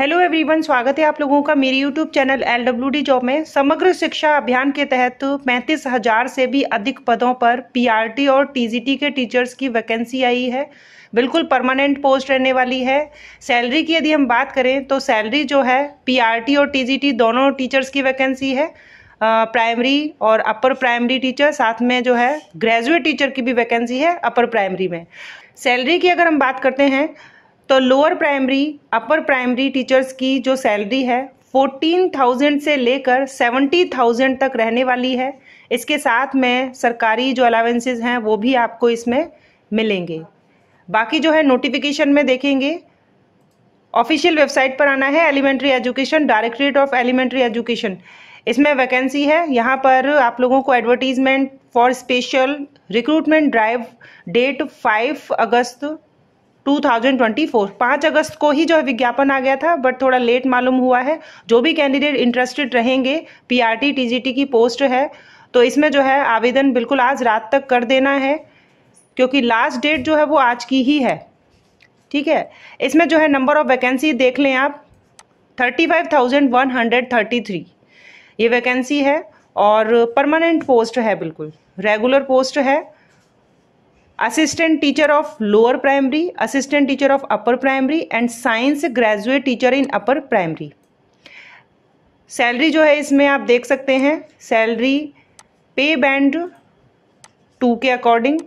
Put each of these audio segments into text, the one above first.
Hello everyone स्वागत है आप लोगों का मेरे YouTube channel L W D job में। समग्र शिक्षा अभियान के तहत पैंतीस हज़ार से भी अधिक पदों पर पीआरटी और टीजीटी के टीचर्स की वैकेंसी आई है। बिल्कुल परमानेंट पोस्ट रहने वाली है। सैलरी की यदि हम बात करें तो सैलरी जो है पीआरटी और टीजीटी दोनों टीचर्स की वैकेंसी है। प्राइमरी और अपर प्राइमरी टीचर साथ में जो है ग्रेजुएट टीचर की भी वैकेंसी है अपर प्राइमरी में। सैलरी की अगर हम बात करते हैं तो lower primary upper primary teachers की जो सैलरी है फोर्टीन थाउज़ेंड से लेकर सेवेंटी थाउज़ेंड तक रहने वाली है। इसके साथ में सरकारी जो अलावेंसेज हैं, वो भी आपको इसमें मिलेंगे। बाकी जो है नोटिफिकेशन में देखेंगे। ऑफिशियल वेबसाइट पर आना है elementary education directorate of elementary education इसमें वैकेंसी है। यहाँ पर आप लोगों को advertisement for special recruitment drive date five August 2024 पाँच अगस्त को ही जो है विज्ञापन आ गया था बट थोड़ा लेट मालूम हुआ है। जो भी कैंडिडेट इंटरेस्टेड रहेंगे पीआरटी टीजीटी की पोस्ट है तो इसमें जो है आवेदन बिल्कुल आज रात तक कर देना है, क्योंकि लास्ट डेट जो है वो आज की ही है। ठीक है? इसमें जो है नंबर ऑफ़ वैकेंसी देख लें आप। Thirty five thousand one hundred thirty three ये वैकेंसी है और परमानेंट पोस्ट है बिल्कुल। रेगुलर पोस्ट है। Assistant teacher of lower primary assistant teacher of upper primary and science graduate teacher in upper primary salary जो है इसमें आप देख सकते हैं। सैलरी पे बैंड टू के अकॉर्डिंग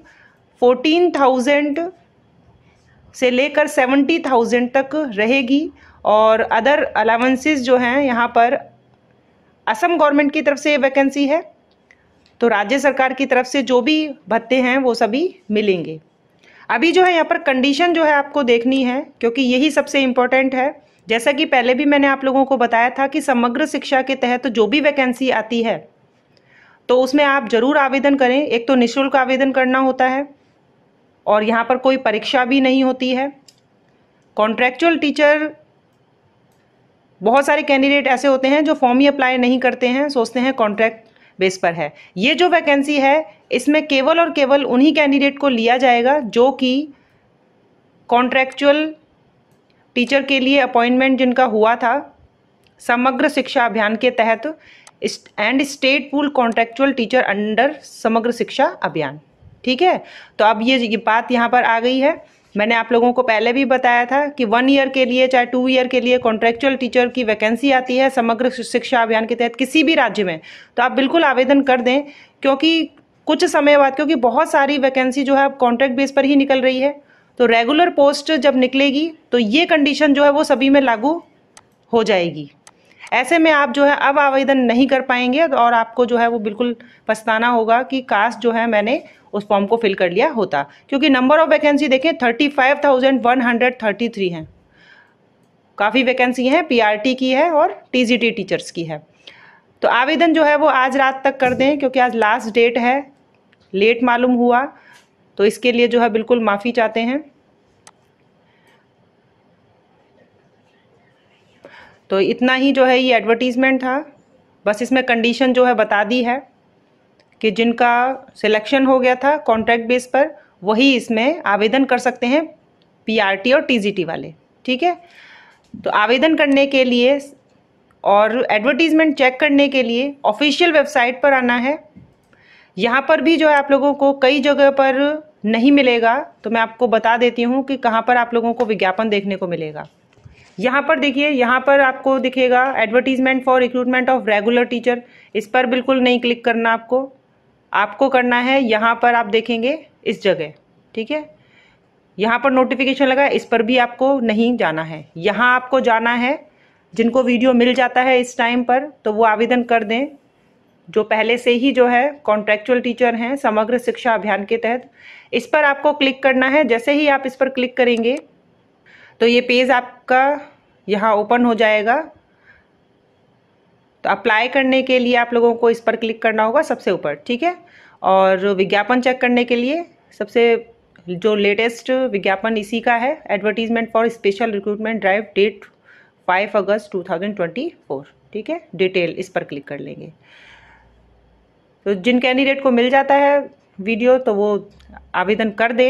फोर्टीन थाउज़ेंड से लेकर सेवेंटी थाउज़ेंड तक रहेगी। और अदर अलावेंसेस जो हैं यहाँ पर, असम गवर्नमेंट की तरफ़ से ये वैकेंसी है। तो राज्य सरकार की तरफ़ से जो भी भत्ते हैं, वो सभी मिलेंगे। अभी जो है यहाँ पर कंडीशन जो है आपको देखनी है, क्योंकि यही सबसे इम्पोर्टेंट है। जैसा कि पहले भी मैंने आप लोगों को बताया था कि समग्र शिक्षा के तहत तो जो भी वैकेंसी आती है तो उसमें आप ज़रूर आवेदन करें। एक तो निःशुल्क आवेदन करना होता है, और यहाँ पर कोई परीक्षा भी नहीं होती है। कॉन्ट्रेक्चुअल टीचर बहुत सारे कैंडिडेट ऐसे होते हैं जो फॉर्म ही अप्लाई नहीं करते हैं, सोचते हैं कॉन्ट्रैक्ट बेस पर है। ये जो वैकेंसी है, इसमें केवल और केवल उन्हीं कैंडिडेट को लिया जाएगा जो कि कॉन्ट्रेक्चुअल टीचर के लिए अपॉइंटमेंट जिनका हुआ था, समग्र शिक्षा अभियान के तहत and state pool contractual teacher under समग्र शिक्षा अभियान। ठीक है? तो अब ये बात यहाँ पर आ गई है। मैंने आप लोगों को पहले भी बताया था कि वन ईयर के लिए चाहे टू ईयर के लिए कॉन्ट्रेक्चुअल टीचर की वैकेंसी आती है समग्र शिक्षा अभियान के तहत किसी भी राज्य में तो आप बिल्कुल आवेदन कर दें, क्योंकि कुछ समय बाद, क्योंकि बहुत सारी वैकेंसी जो है अब कॉन्ट्रैक्ट बेस पर ही निकल रही है तो रेगुलर पोस्ट जब निकलेगी तो ये कंडीशन जो है वो सभी में लागू हो जाएगी। ऐसे में आप जो है अब आवेदन नहीं कर पाएँगे और आपको जो है वो बिल्कुल पछताना होगा कि कास्ट जो है मैंने उस फॉर्म को फिल कर लिया होता। क्योंकि नंबर ऑफ़ वैकेंसी देखें thirty five thousand one hundred thirty three हैं। काफ़ी वैकेंसी हैं पीआरटी की है और टीजीटी टीचर्स की है। तो आवेदन जो है वो आज रात तक कर दें, क्योंकि आज लास्ट डेट है लेट मालूम हुआ तो इसके लिए जो है बिल्कुल माफ़ी चाहते हैं। तो इतना ही जो है ये एडवर्टीज़मेंट था। बस इसमें कंडीशन जो है बता दी है कि जिनका सिलेक्शन हो गया था कॉन्ट्रैक्ट बेस पर, वही इसमें आवेदन कर सकते हैं पीआरटी और टीजीटी वाले, ठीक है? तो आवेदन करने के लिए और एडवर्टीज़मेंट चेक करने के लिए ऑफिशियल वेबसाइट पर आना है। यहाँ पर भी जो है आप लोगों को कई जगह पर नहीं मिलेगा तो मैं आपको बता देती हूँ कि कहाँ पर आप लोगों को विज्ञापन देखने को मिलेगा। यहाँ पर देखिए, यहाँ पर आपको दिखेगा advertisement for recruitment of regular teacher इस पर बिल्कुल नहीं क्लिक करना आपको। आपको करना है, यहाँ पर आप देखेंगे इस जगह, ठीक है? यहाँ पर नोटिफिकेशन लगा, इस पर भी आपको नहीं जाना है। यहाँ आपको जाना है, जिनको वीडियो मिल जाता है इस टाइम पर तो वो आवेदन कर दें। जो पहले से ही जो है कॉन्ट्रेक्चुअल टीचर हैं, समग्र शिक्षा अभियान के तहत, इस पर आपको क्लिक करना है। जैसे ही आप इस पर क्लिक करेंगे तो ये पेज आपका यहाँ ओपन हो जाएगा। तो अप्लाई करने के लिए आप लोगों को इस पर क्लिक करना होगा सबसे ऊपर, ठीक है? और विज्ञापन चेक करने के लिए सबसे जो लेटेस्ट विज्ञापन इसी का है advertisement for special recruitment drive date five August two thousand twenty four ठीक है? डिटेल इस पर क्लिक कर लेंगे। तो जिन कैंडिडेट को मिल जाता है वीडियो तो वो आवेदन कर दे।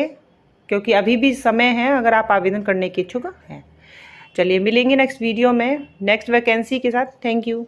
क्योंकि अभी भी समय है, अगर आप आवेदन करने के इच्छुक हैं। चलिए मिलेंगे नेक्स्ट वीडियो में। नेक्स्ट वैकेंसी के साथ। Thank you